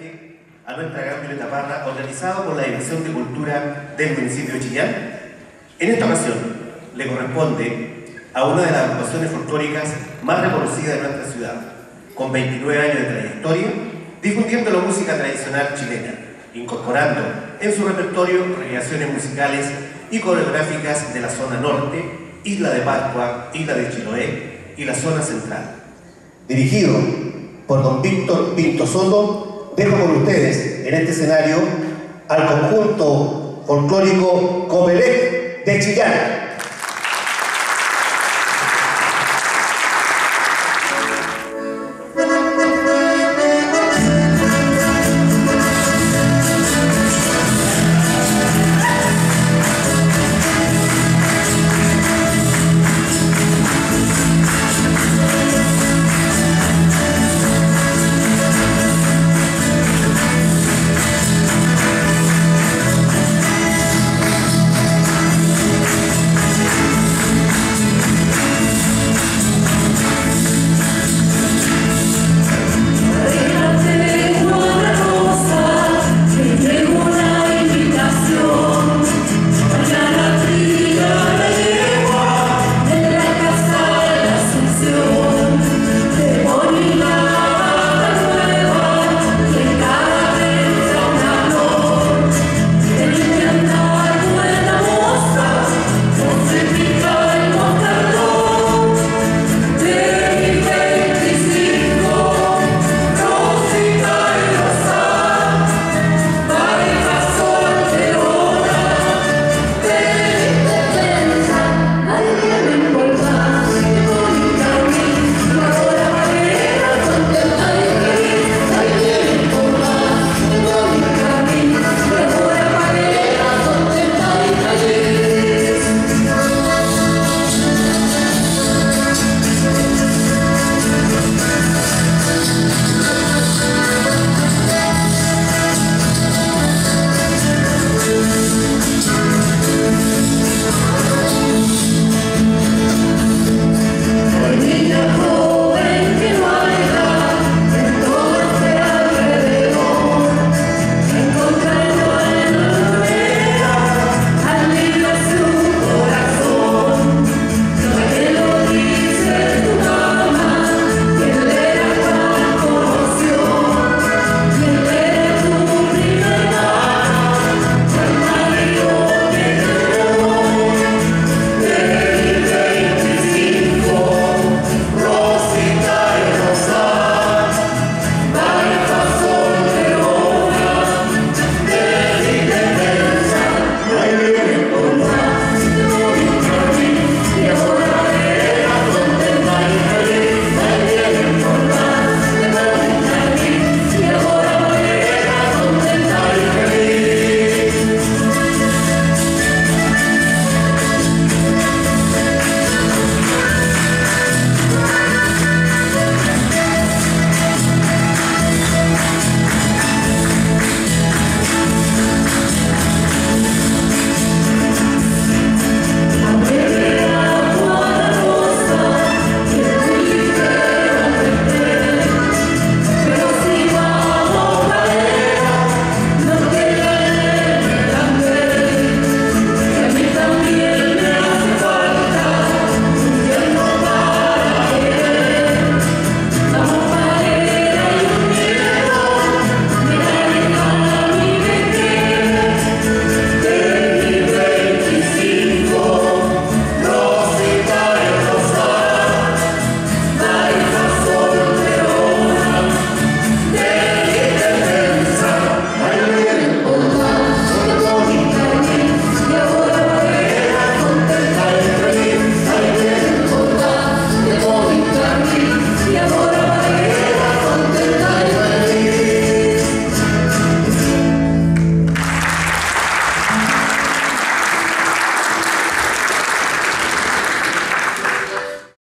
homenaje a nuestra gran Violeta Parra, organizado por la Dirección de Cultura del municipio de Chillán. En esta ocasión le corresponde a una de las agrupaciones folclóricas más reconocidas de nuestra ciudad, con 29 años de trayectoria, difundiendo la música tradicional chilena, incorporando en su repertorio recreaciones musicales y coreográficas de la zona norte, Isla de Pascua, Isla de Chiloé y la zona central. Dirigido por don Víctor Pinto Soto, dejo con ustedes en este escenario al conjunto folclórico Comelec de Chillán.